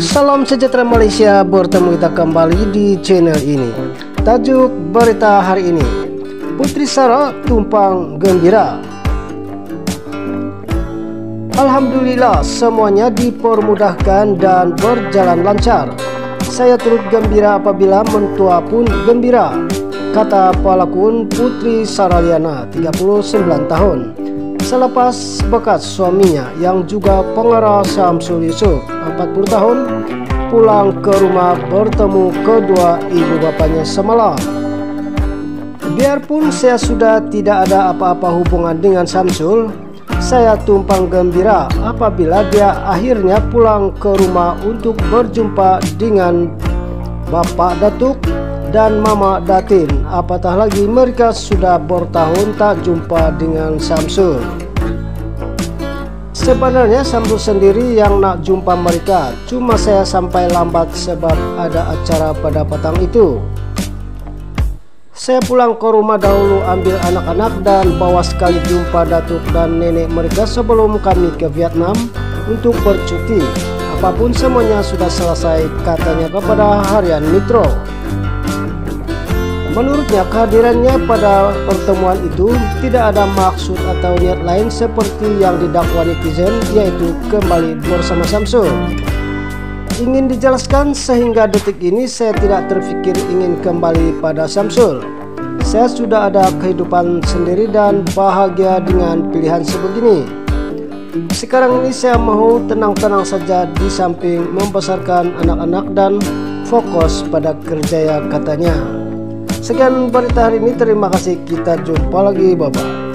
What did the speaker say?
Salam sejahtera Malaysia, bertemu kita kembali di channel ini. Tajuk berita hari ini, Putri Sarah tumpang gembira. Alhamdulillah semuanya dipermudahkan dan berjalan lancar. Saya turut gembira apabila mentua pun gembira, kata pelakon Putri Saraliana, 39 tahun. Selepas bekas suaminya yang juga pengarah Samsul Yusuf 40 tahun pulang ke rumah bertemu kedua ibu bapaknya semalam. Biarpun saya sudah tidak ada apa-apa hubungan dengan Samsul, saya tumpang gembira apabila dia akhirnya pulang ke rumah untuk berjumpa dengan Bapak Datuk dan Mama Datin. Apatah lagi mereka sudah bertahun tak jumpa dengan Samsul sebenarnya Samsul sendiri yang nak jumpa mereka. Cuma saya sampai lambat sebab ada acara pada petang itu. Saya pulang ke rumah dahulu ambil anak-anak dan bawa sekali jumpa datuk dan nenek mereka sebelum kami ke Vietnam untuk bercuti. Apa pun semuanya sudah selesai katanya kepada harian Mitro Menurutnya kehadirannya pada pertemuan itu tidak ada maksud atau niat lain seperti yang didakwa netizen yaitu kembali bersama Samsul. Ingin dijelaskan sehingga detik ini saya tidak terfikir ingin kembali pada Samsul. Saya sudah ada kehidupan sendiri dan bahagia dengan pilihan sebegini. Sekarang ini saya mau tenang-tenang saja di samping membesarkan anak-anak dan fokus pada kerja katanya. Sekian berita hari ini. Terima kasih. Kita jumpa lagi. Bye bye.